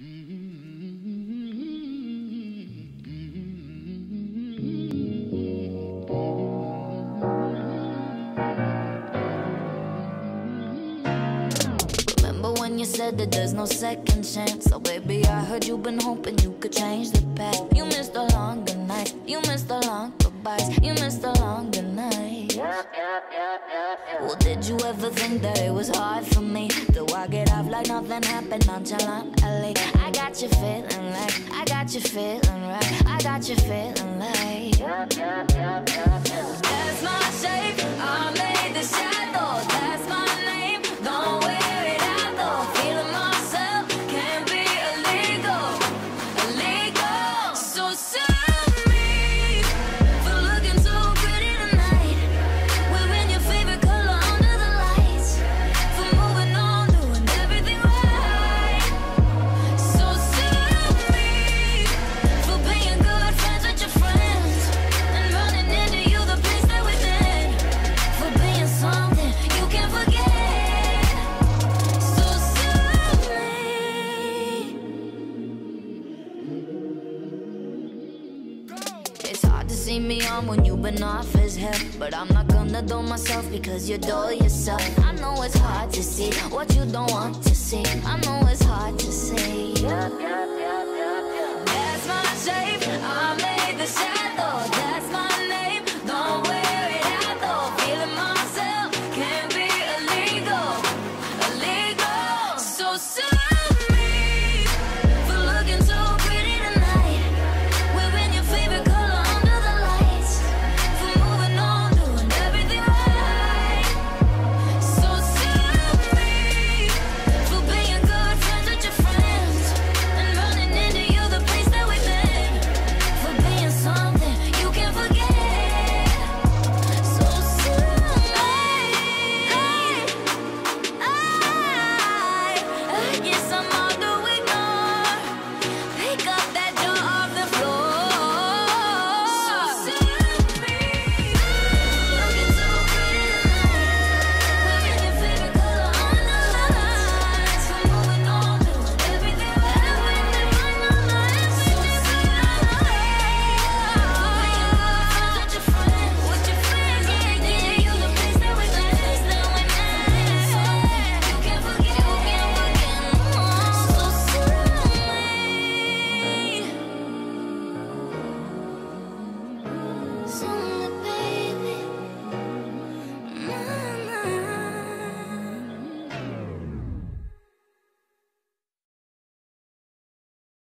Remember when you said that there's no second chance? So baby, I heard you've been hoping you could change the past. You missed the longer nights, you missed the long goodbyes, you missed the longer nights. Well, did you ever think that it was hard for me? Do I off like nothing happened nonchalantly? I got you feeling like, I got you feeling right, I got you feeling like. see me on when you've been off his head But I'm not gonna do myself because you do yourself. I know it's hard to see what you don't want to see. I know it's hard to see. Yep, yep, yep, yep, yep. That's my shape, I made the shadow. That's my name, don't wear it out though. Feeling myself can be illegal, illegal. So soon.